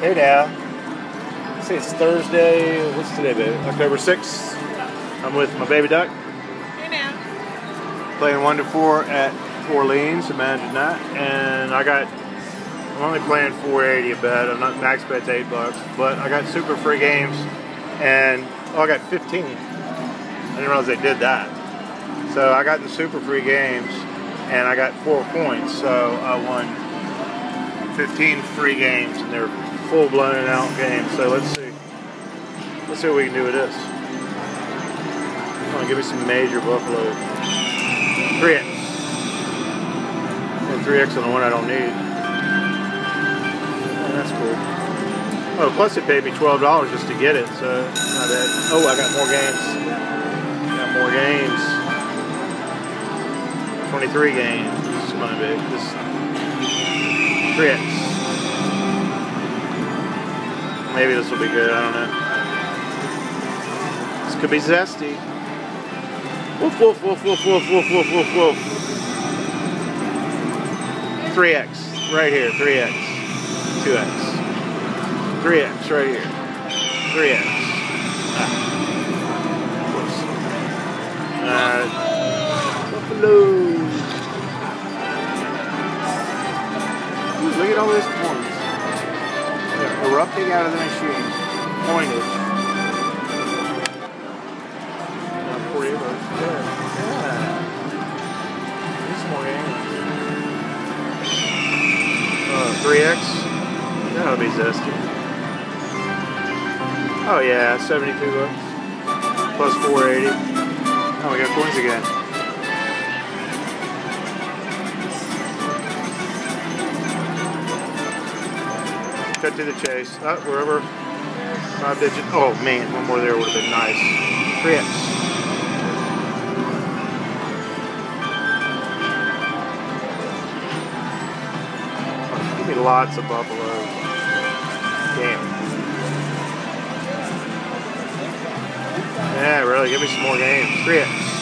Hey now. See, it's Thursday. What's today, baby? October 6th. I'm with my baby duck. Hey now. Playing Wonder 4 at Orleans. Imagine that. And I got, I'm only playing 480 a bet. I'm not, max bet's 8 bucks. But I got super free games. And, oh, I got 15. I didn't realize they did that. So I got the super free games. And I got 4 points. So I won 15 free games. And they're full blown and out game. So let's see. Let's see what we can do with this. Come on, give me some major buffalo. 3x. And 3x on the one I don't need. Oh, that's cool. Oh, plus it paid me $12 just to get it, so not bad. Oh, I got more games. Got more games. 23 games. This is my big. This 3x. Maybe this will be good, I don't know. This could be zesty. Woof, woof, woof, woof, woof, woof, woof, woof, woof. 3x, right here, 3x. 2x. 3x, right here. 3x. Ah. Uh, buffalo. Ooh, look at all these points. Erupting out of the machine. Pointage. 48 bucks. Good. Yeah. Some more. Uh, 3x. That'll be zesty. Oh yeah, 72 bucks. Plus 480. Oh, we got coins again. Cut to the chase. Uh, wherever. Five digit. Oh man, one more there would have been nice. 3x. Oh, give me lots of buffalo. Damn. Yeah, really, give me some more games. 3x.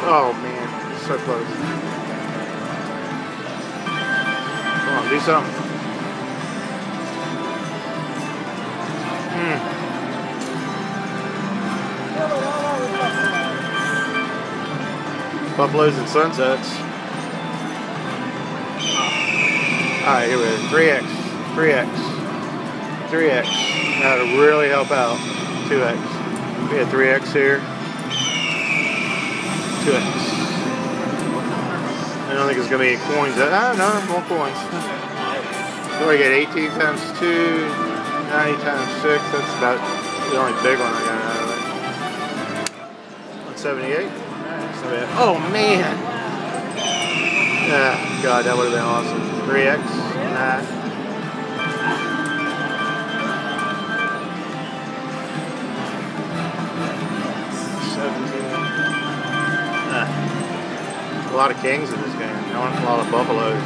Oh man, so close. Come on, do something. Hmm. Buffaloes and sunsets. Alright, here we go. 3x. 3x. 3x. That'll really help out. 2x. We had 3x here. 2x. I don't think it's going to be any coins. Ah, no, more coins. So I get 18 times 2, 90 times 6. That's about the only big one I got out of it. 178. Oh man! Yeah, God, that would have been awesome. 3x. Nah. A lot of kings in this game. A lot of buffaloes.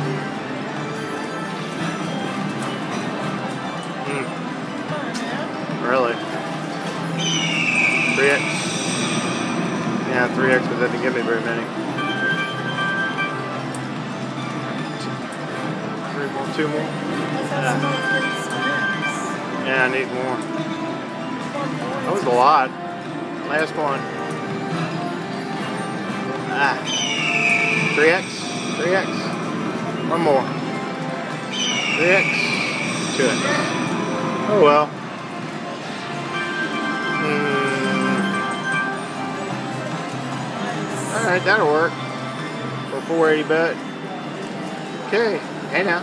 Hmm. Really? 3x. Yeah, 3x, but that didn't give me very many. Three more, two more. Yeah. yeah, I need more. That was a lot. Last one. Ah. 3x, 3x. One more. 3x, 2x. Oh well. Hmm. Alright, that'll work. For 480 bet. Okay, hey now.